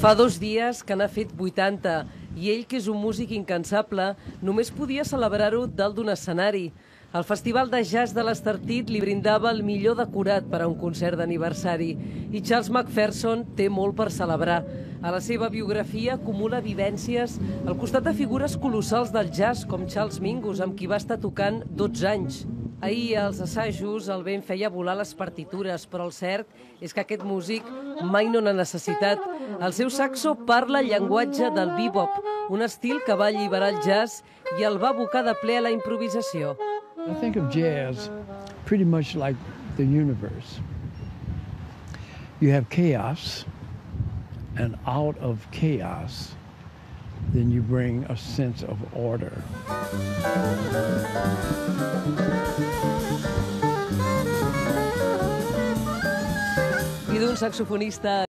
Fa dos dies que n'ha fet 80 i ell, que és un músic incansable, només podia celebrar-ho dalt d'un escenari. El Festival de Jazz de l'Estartit li brindava el millor decorat per a un concert d'aniversari i Charles McPherson té molt per celebrar. A la seva biografia acumula vivències al costat de figures colossals del jazz com Charles Mingus, amb qui va estar tocant 12 anys. Ahir als assajos el vent feia volar les partitures, però el cert és que aquest músic mai no n'ha necessitat. El seu saxo parla el llenguatge del bebop, un estil que va alliberar el jazz i el va abocar de ple a la improvisació. I think of jazz pretty much like the universe. You have chaos, and out of chaos, then you bring a sense of order. I d'un saxofonista